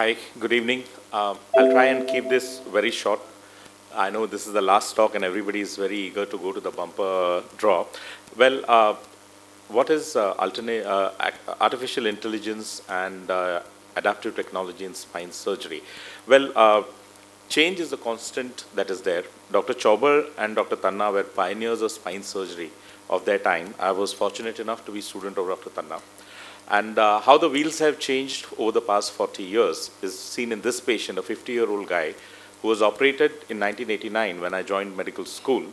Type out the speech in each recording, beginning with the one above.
Hi, good evening. Um, I'll try and keep this very short. I know this is the last talk and everybody is very eager to go to the bumper draw. Well, uh, what is uh, alternate, uh, artificial intelligence and uh, adaptive technology in spine surgery? Well, uh, change is a constant that is there. Dr. Chauber and Dr. Tanna were pioneers of spine surgery of their time. I was fortunate enough to be student of Dr. Tanna. And uh, how the wheels have changed over the past 40 years is seen in this patient, a 50-year-old guy who was operated in 1989 when I joined medical school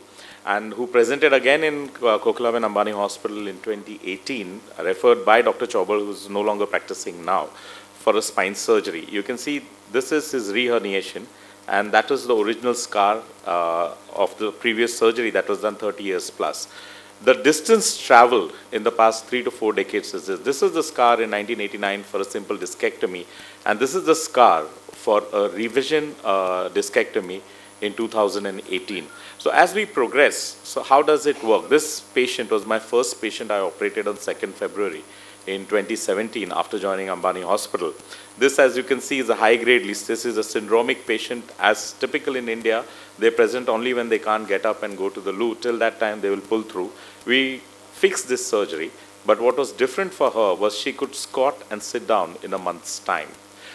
and who presented again in uh, Kokilaben Ambani Hospital in 2018, referred by Dr. Chauber, who is no longer practicing now, for a spine surgery. You can see this is his reherniation and that was the original scar uh, of the previous surgery that was done 30 years plus the distance traveled in the past three to four decades is this. This is the scar in 1989 for a simple discectomy, and this is the scar for a revision uh, discectomy in 2018. So as we progress, so how does it work? This patient was my first patient I operated on 2nd February in 2017 after joining Ambani Hospital. This, as you can see, is a high-grade. This is a syndromic patient. As typical in India, they present only when they can't get up and go to the loo. Till that time, they will pull through. We fixed this surgery, but what was different for her was she could squat and sit down in a month's time.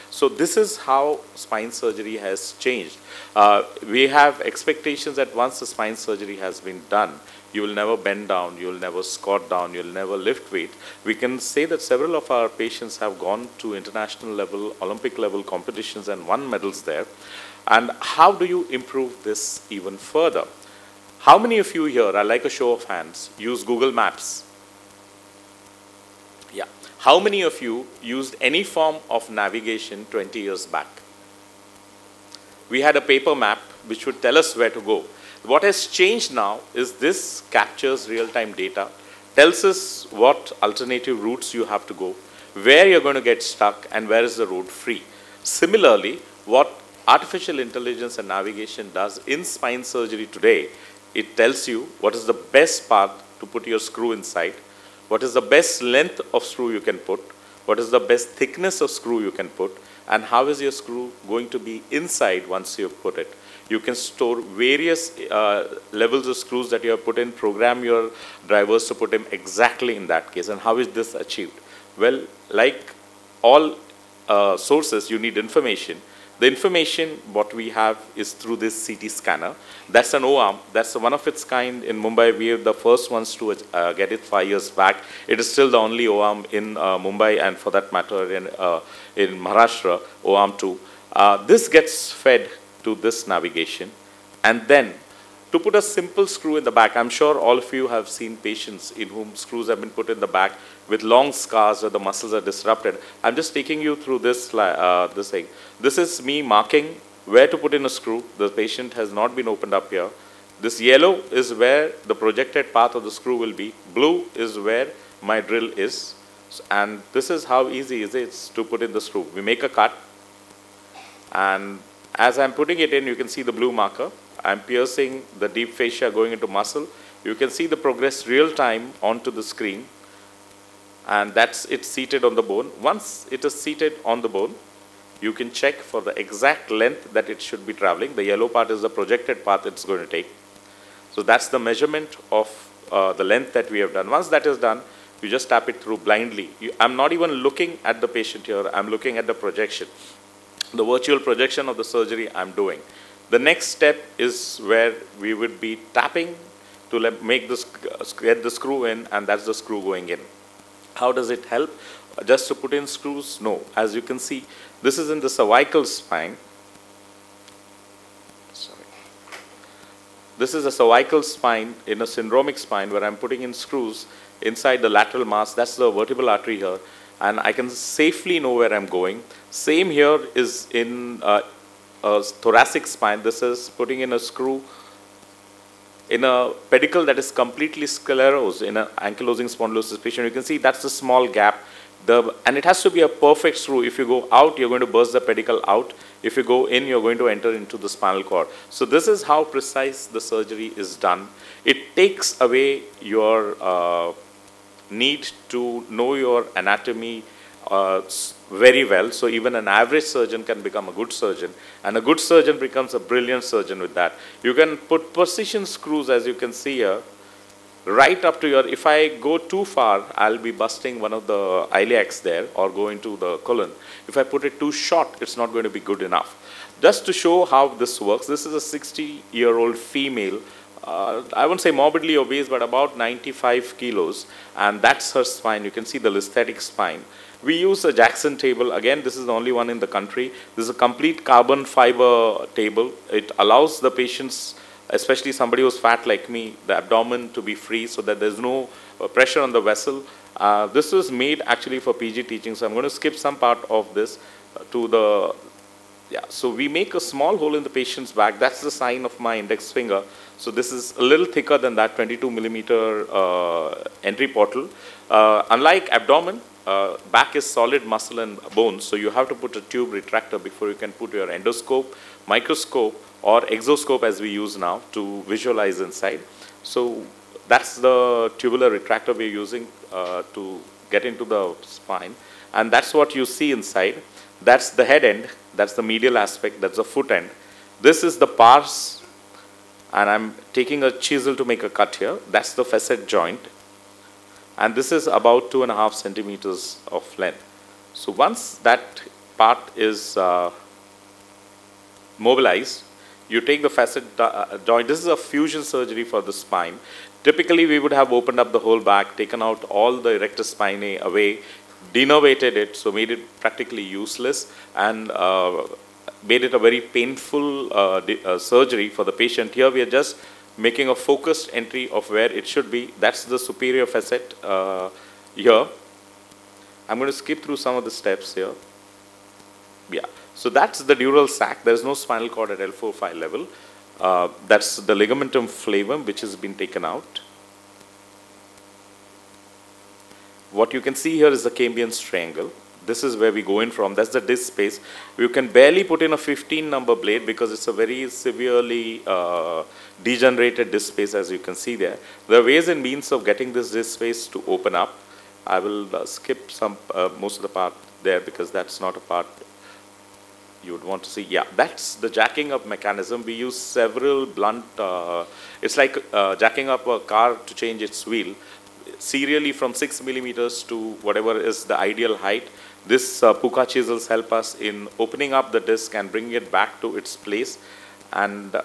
So this is how spine surgery has changed. Uh, we have expectations that once the spine surgery has been done, you will never bend down, you will never squat down, you will never lift weight. We can say that several of our patients have gone to international level, Olympic level competitions and won medals there. And how do you improve this even further? How many of you here, I like a show of hands, use Google Maps? Yeah. How many of you used any form of navigation 20 years back? We had a paper map which would tell us where to go. What has changed now is this captures real-time data, tells us what alternative routes you have to go, where you're going to get stuck, and where is the road free. Similarly, what artificial intelligence and navigation does in spine surgery today, it tells you what is the best path to put your screw inside, what is the best length of screw you can put, what is the best thickness of screw you can put, and how is your screw going to be inside once you put it. You can store various uh, levels of screws that you have put in, program your drivers to put them exactly in that case. And how is this achieved? Well, like all uh, sources, you need information. The information what we have is through this CT scanner. That's an O-arm. That's one of its kind in Mumbai. We are the first ones to uh, get it five years back. It is still the only O-arm in uh, Mumbai and for that matter in, uh, in Maharashtra, O-arm 2. Uh, this gets fed to this navigation. And then to put a simple screw in the back, I'm sure all of you have seen patients in whom screws have been put in the back with long scars where the muscles are disrupted. I'm just taking you through this, uh, this thing. This is me marking where to put in a screw. The patient has not been opened up here. This yellow is where the projected path of the screw will be. Blue is where my drill is. And this is how easy it is to put in the screw. We make a cut and as I'm putting it in, you can see the blue marker. I'm piercing the deep fascia going into muscle. You can see the progress real time onto the screen. And that's it seated on the bone. Once it is seated on the bone, you can check for the exact length that it should be traveling. The yellow part is the projected path it's going to take. So that's the measurement of uh, the length that we have done. Once that is done, you just tap it through blindly. You, I'm not even looking at the patient here. I'm looking at the projection the virtual projection of the surgery I'm doing. The next step is where we would be tapping to make this, get the screw in and that's the screw going in. How does it help? Just to put in screws? No. As you can see, this is in the cervical spine. Sorry. This is a cervical spine in a syndromic spine where I'm putting in screws inside the lateral mass. That's the vertebral artery here and I can safely know where I'm going. Same here is in uh, a thoracic spine. This is putting in a screw in a pedicle that is completely sclerosed in an ankylosing spondylosis patient. You can see that's a small gap. The, and it has to be a perfect screw. If you go out, you're going to burst the pedicle out. If you go in, you're going to enter into the spinal cord. So this is how precise the surgery is done. It takes away your uh, need to know your anatomy uh, very well. So even an average surgeon can become a good surgeon. And a good surgeon becomes a brilliant surgeon with that. You can put precision screws, as you can see here, right up to your, if I go too far, I'll be busting one of the iliacs there or go into the colon. If I put it too short, it's not going to be good enough. Just to show how this works, this is a 60-year-old female uh, I won't say morbidly obese, but about 95 kilos, and that's her spine. You can see the listhetic spine. We use a Jackson table. Again, this is the only one in the country. This is a complete carbon fiber table. It allows the patients, especially somebody who's fat like me, the abdomen to be free so that there's no uh, pressure on the vessel. Uh, this was made actually for PG teaching, so I'm going to skip some part of this uh, to the, yeah. So we make a small hole in the patient's back. That's the sign of my index finger. So this is a little thicker than that 22 millimeter uh, entry portal. Uh, unlike abdomen, uh, back is solid muscle and bone, so you have to put a tube retractor before you can put your endoscope, microscope, or exoscope as we use now to visualize inside. So that's the tubular retractor we're using uh, to get into the spine. And that's what you see inside. That's the head end, that's the medial aspect, that's the foot end. This is the pars, and I'm taking a chisel to make a cut here. That's the facet joint and this is about two and a half centimeters of length. So once that part is uh, mobilized, you take the facet uh, joint. This is a fusion surgery for the spine. Typically, we would have opened up the whole back, taken out all the erector spinae away, denervated it, so made it practically useless, and uh, made it a very painful uh, uh, surgery for the patient. Here, we are just making a focused entry of where it should be. That's the superior facet uh, here. I'm going to skip through some of the steps here. Yeah, so that's the dural sac. There's no spinal cord at L4-5 level. Uh, that's the ligamentum flavum, which has been taken out. What you can see here is the Kambin's triangle this is where we go in from. That's the disc space. You can barely put in a 15 number blade because it's a very severely uh, degenerated disc space as you can see there. There are ways and means of getting this disc space to open up. I will uh, skip some uh, most of the part there because that's not a part you would want to see. Yeah, that's the jacking up mechanism. We use several blunt, uh, it's like uh, jacking up a car to change its wheel serially from 6 millimeters to whatever is the ideal height. This uh, puka chisels help us in opening up the disc and bringing it back to its place. And uh,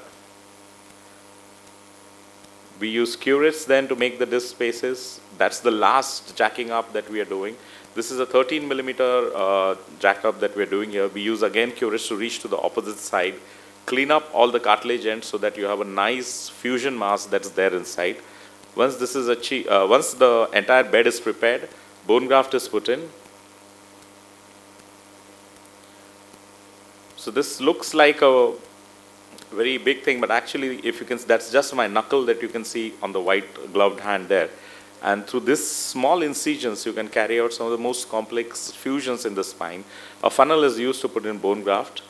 we use curettes then to make the disc spaces. That's the last jacking up that we are doing. This is a 13 millimeter uh, jack up that we're doing here. We use again curettes to reach to the opposite side, clean up all the cartilage ends so that you have a nice fusion mass that's there inside. Once this is achieved, uh, once the entire bed is prepared, bone graft is put in, So this looks like a very big thing, but actually, if you can, that's just my knuckle that you can see on the white gloved hand there. And through this small incisions, you can carry out some of the most complex fusions in the spine. A funnel is used to put in bone graft,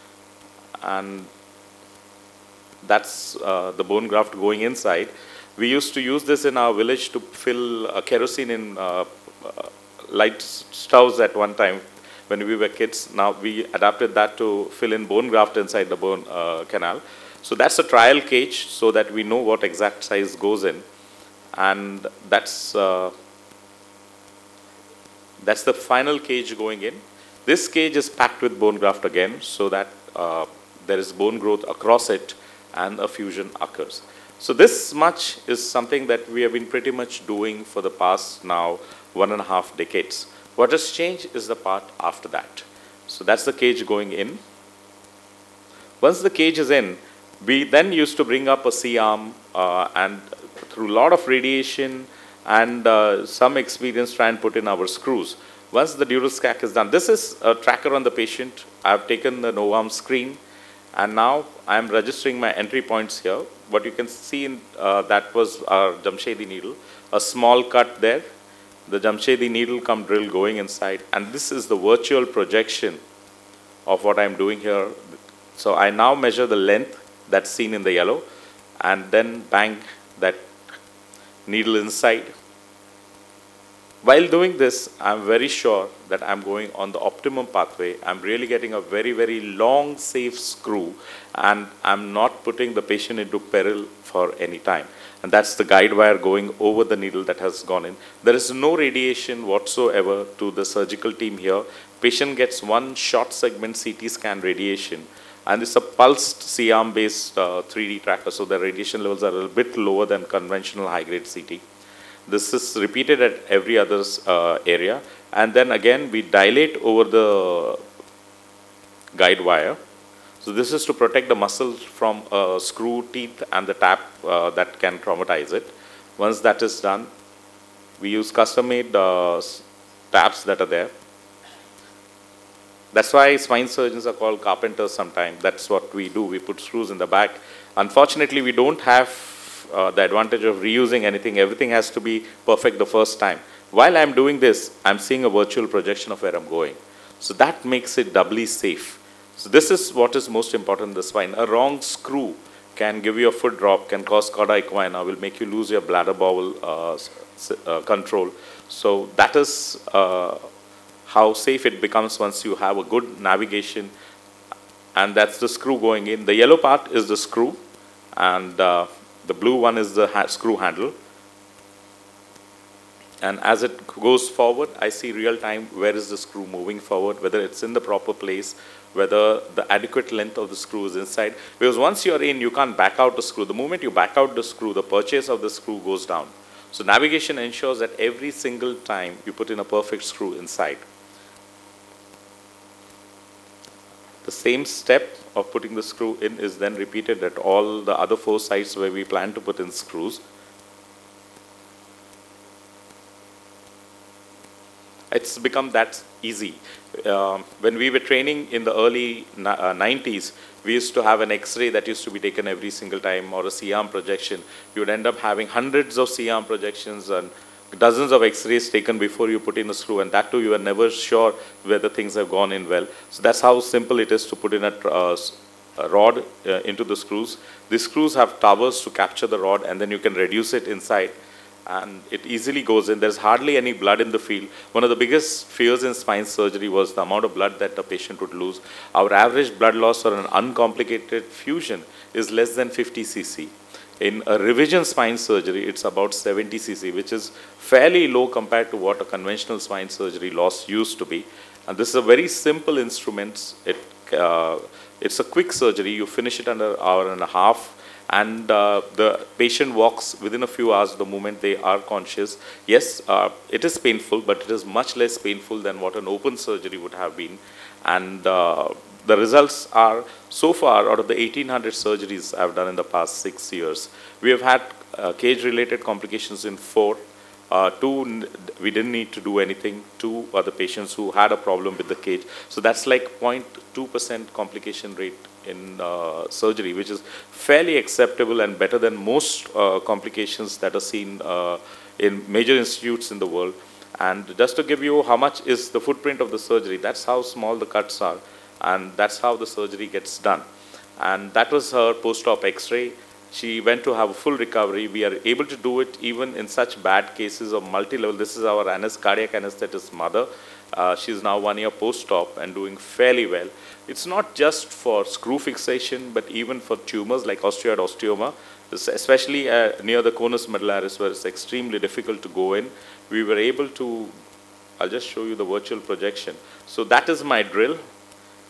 and that's uh, the bone graft going inside. We used to use this in our village to fill uh, kerosene in uh, uh light stoves at one time when we were kids. Now we adapted that to fill in bone graft inside the bone uh, canal. So that's a trial cage so that we know what exact size goes in. And that's, uh, that's the final cage going in. This cage is packed with bone graft again so that uh, there is bone growth across it and a fusion occurs. So this much is something that we have been pretty much doing for the past now one and a half decades. What has changed is the part after that. So that's the cage going in. Once the cage is in, we then used to bring up a C-arm uh, and through a lot of radiation and uh, some experience try and put in our screws. Once the dural sac is done, this is a tracker on the patient. I've taken the Novam screen and now I'm registering my entry points here. What you can see in, uh, that was our Jamshidi needle, a small cut there the Jamshidi needle come drill going inside. And this is the virtual projection of what I'm doing here. So I now measure the length that's seen in the yellow and then bang that needle inside. While doing this, I'm very sure that I'm going on the optimum pathway. I'm really getting a very, very long, safe screw, and I'm not putting the patient into peril for any time. And that's the guide wire going over the needle that has gone in. There is no radiation whatsoever to the surgical team here. Patient gets one short segment CT scan radiation, and it's a pulsed C-arm based uh, 3D tracker, so the radiation levels are a little bit lower than conventional high-grade CT. This is repeated at every other uh, area. And then again, we dilate over the guide wire. So this is to protect the muscle from uh, screw teeth and the tap uh, that can traumatize it. Once that is done, we use custom-made uh, taps that are there. That's why spine surgeons are called carpenters sometimes. That's what we do. We put screws in the back. Unfortunately, we don't have uh, the advantage of reusing anything. Everything has to be perfect the first time. While I'm doing this, I'm seeing a virtual projection of where I'm going. So that makes it doubly safe. So this is what is most important in the spine. A wrong screw can give you a foot drop, can cause cauda equina, will make you lose your bladder bowel uh, uh, control. So that is uh, how safe it becomes once you have a good navigation. And that's the screw going in. The yellow part is the screw. And uh, the blue one is the ha screw handle. And as it goes forward, I see real time where is the screw moving forward, whether it's in the proper place, whether the adequate length of the screw is inside. Because once you're in, you can't back out the screw. The moment you back out the screw, the purchase of the screw goes down. So navigation ensures that every single time you put in a perfect screw inside. The same step of putting the screw in is then repeated at all the other four sites where we plan to put in screws. It's become that easy. Uh, when we were training in the early uh, 90s, we used to have an X-ray that used to be taken every single time or a C-arm projection. You would end up having hundreds of C-arm projections and dozens of x-rays taken before you put in a screw and that too you are never sure whether things have gone in well. So that's how simple it is to put in a, uh, a rod uh, into the screws. These screws have towers to capture the rod and then you can reduce it inside and it easily goes in. There's hardly any blood in the field. One of the biggest fears in spine surgery was the amount of blood that a patient would lose. Our average blood loss for an uncomplicated fusion is less than 50 cc. In a revision spine surgery, it's about 70 cc, which is fairly low compared to what a conventional spine surgery loss used to be. And this is a very simple instrument. It, uh, it's a quick surgery. You finish it under an hour and a half. And uh, the patient walks within a few hours of the moment they are conscious. Yes, uh, it is painful, but it is much less painful than what an open surgery would have been. And uh, the results are so far out of the 1800 surgeries I've done in the past six years, we have had uh, cage-related complications in four. Uh, two, we didn't need to do anything. Two are the patients who had a problem with the cage. So that's like 0.2% complication rate in uh, surgery, which is fairly acceptable and better than most uh, complications that are seen uh, in major institutes in the world. And just to give you how much is the footprint of the surgery, that's how small the cuts are and that's how the surgery gets done. And that was her post-op x-ray. She went to have a full recovery. We are able to do it even in such bad cases of multi-level. This is our cardiac anesthetist mother. Uh, she's now one year post-op and doing fairly well. It's not just for screw fixation, but even for tumors like osteoid osteoma, especially uh, near the conus medullaris where it's extremely difficult to go in. We were able to, I'll just show you the virtual projection. So that is my drill.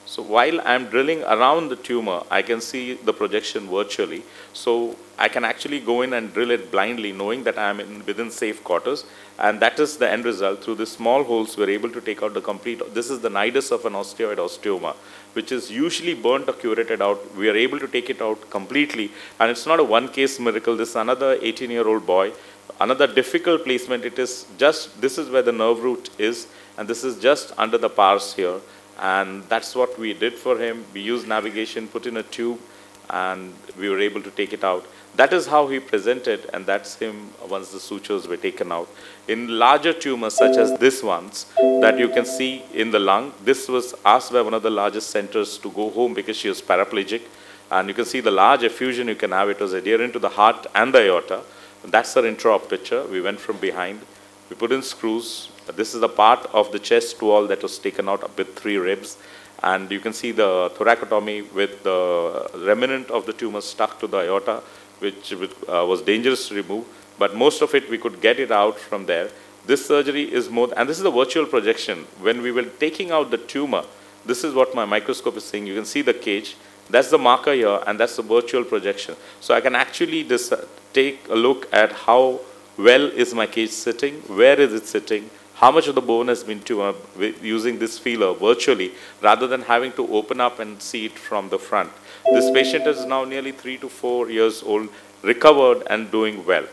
So while I'm drilling around the tumor, I can see the projection virtually. So I can actually go in and drill it blindly, knowing that I'm in within safe quarters. And that is the end result. Through the small holes, we're able to take out the complete, this is the nidus of an osteoid osteoma, which is usually burnt or curated out. We are able to take it out completely. And it's not a one case miracle. This is another 18 year old boy. Another difficult placement. It is just, this is where the nerve root is. And this is just under the pars here. And that's what we did for him. We used navigation, put in a tube, and we were able to take it out. That is how he presented, and that's him once the sutures were taken out. In larger tumors, such as this ones, that you can see in the lung, this was asked by one of the largest centers to go home because she was paraplegic. And you can see the large effusion you can have. It was adherent to the heart and the aorta. That's her intra picture. We went from behind. We put in screws. This is the part of the chest wall that was taken out with three ribs. And you can see the thoracotomy with the remnant of the tumor stuck to the aorta, which uh, was dangerous to remove. But most of it, we could get it out from there. This surgery is more, and this is a virtual projection. When we were taking out the tumor, this is what my microscope is saying. You can see the cage. That's the marker here, and that's the virtual projection. So I can actually just take a look at how well is my cage sitting, where is it sitting, how much of the bone has been tumor using this feeler virtually, rather than having to open up and see it from the front. This patient is now nearly three to four years old, recovered and doing well.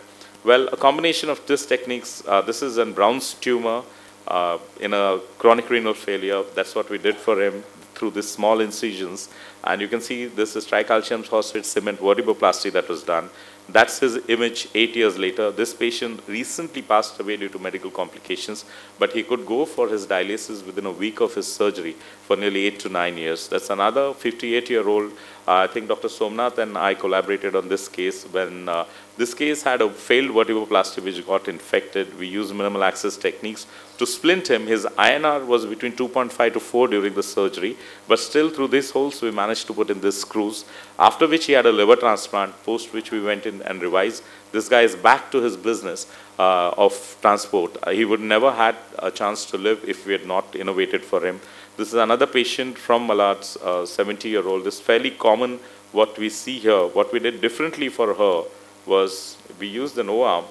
Well, a combination of these techniques, uh, this is a Brown's tumor uh, in a chronic renal failure. That's what we did for him through these small incisions. And you can see this is tricalcium phosphate cement vertebroplasty that was done. That's his image eight years later. This patient recently passed away due to medical complications, but he could go for his dialysis within a week of his surgery for nearly eight to nine years. That's another 58-year-old. Uh, I think Dr. Somnath and I collaborated on this case when uh, this case had a failed vertebroplasty which got infected. We used minimal access techniques to splint him. His INR was between 2.5 to 4 during the surgery, but still through these holes we managed to put in these screws, after which he had a liver transplant, post which we went in and revised. This guy is back to his business uh, of transport. Uh, he would never had a chance to live if we had not innovated for him. This is another patient from Malad's 70-year-old. Uh, this fairly common what we see here. What we did differently for her was we used the O-arm.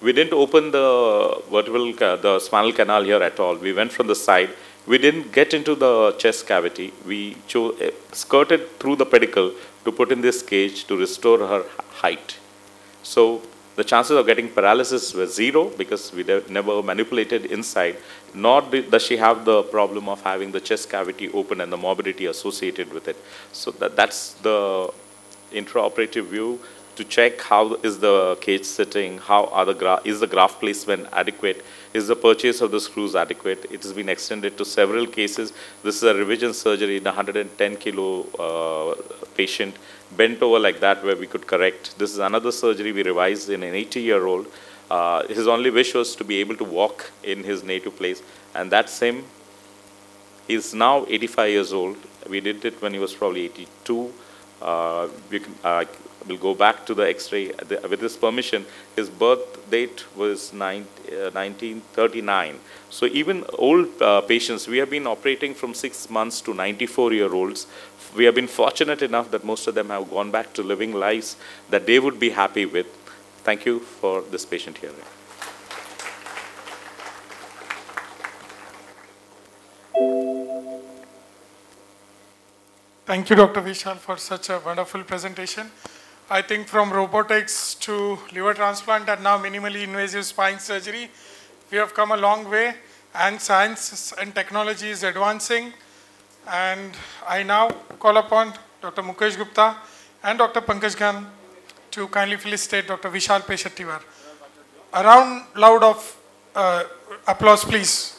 We didn't open the vertebral, the spinal canal here at all. We went from the side. We didn't get into the chest cavity. We eh, skirted through the pedicle to put in this cage to restore her height. So the chances of getting paralysis were zero because we never manipulated inside, nor does she have the problem of having the chest cavity open and the morbidity associated with it. So that, that's the intraoperative view to check how is the cage sitting, how are the is the graft placement adequate, is the purchase of the screws adequate. It has been extended to several cases. This is a revision surgery in a 110 kilo uh, patient, bent over like that where we could correct. This is another surgery we revised in an 80 year old. Uh, his only wish was to be able to walk in his native place and that's him. He's now 85 years old. We did it when he was probably 82. Uh, we can, uh, we'll go back to the X-ray. With his permission, his birth date was uh, 1939. So even old uh, patients, we have been operating from six months to 94-year-olds. We have been fortunate enough that most of them have gone back to living lives that they would be happy with. Thank you for this patient hearing. Thank you, Dr. Vishal, for such a wonderful presentation. I think from robotics to liver transplant and now minimally invasive spine surgery, we have come a long way and science and technology is advancing. And I now call upon Dr. Mukesh Gupta and Dr. Pankaj Gyan to kindly felicitate Dr. Vishal Peshattiwar. A round loud of uh, applause, please.